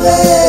away.